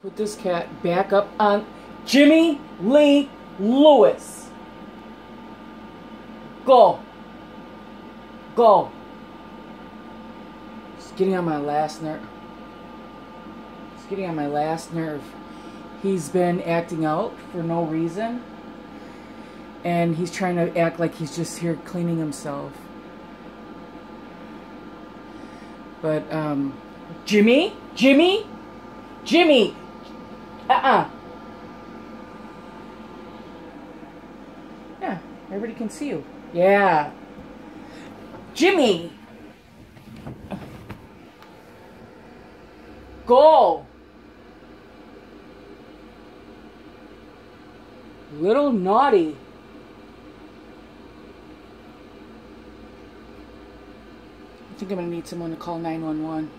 Put this cat back up on Jimmy Lee Lewis. Go. Go. It's getting on my last nerve. It's getting on my last nerve. He's been acting out for no reason. And he's trying to act like he's just here cleaning himself. But, um, Jimmy? Jimmy? Jimmy! Uh-uh. Yeah, everybody can see you. Yeah. Jimmy! Go! Little naughty. I think I'm gonna need someone to call 911.